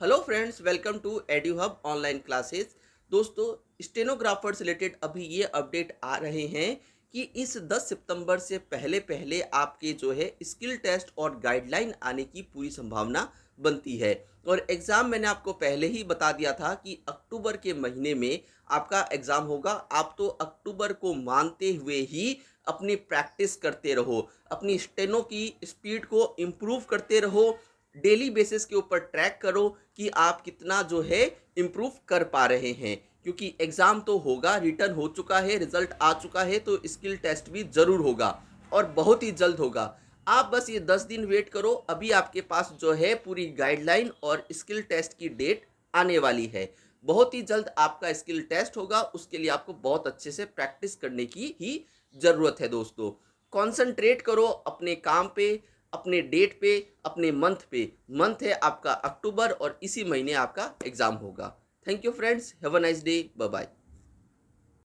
Hello friends welcome to Edu Hub online classes दोस्तों stenographer से related अभी ये अपडेट आ रहे हैं कि इस 10 सितंबर से पहले पहले आपके जो है स्किल टेस्ट और गाइडलाइन आने की पूरी संभावना बनती है। और एग्ज़ाम मैंने आपको पहले ही बता दिया था कि अक्टूबर के महीने में आपका एग्ज़ाम होगा। आप तो अक्टूबर को मानते हुए ही अपनी प्रैक्टिस करते रहो, अपनी स्टेनो की स्पीड को इम्प्रूव करते रहो डेली बेसिस के ऊपर ट्रैक करो कि आप कितना जो है इम्प्रूव कर पा रहे हैं। क्योंकि एग्ज़ाम तो होगा रिटर्न हो चुका है रिज़ल्ट आ चुका है तो स्किल टेस्ट भी ज़रूर होगा और बहुत ही जल्द होगा। आप बस ये दस दिन वेट करो, अभी आपके पास जो है पूरी गाइडलाइन और स्किल टेस्ट की डेट आने वाली है। बहुत ही जल्द आपका स्किल टेस्ट होगा, उसके लिए आपको बहुत अच्छे से प्रैक्टिस करने की ही ज़रूरत है दोस्तों। कॉन्सेंट्रेट करो अपने काम पे अपने डेट पे, अपने मंथ पे। मंथ है आपका अक्टूबर और इसी महीने आपका एग्ज़ाम होगा। Thank you friends have a nice day bye bye